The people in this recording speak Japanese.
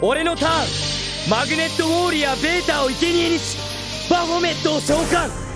俺のターン。マグネットウォーリアーベータを生贄にしバフォメットを召喚。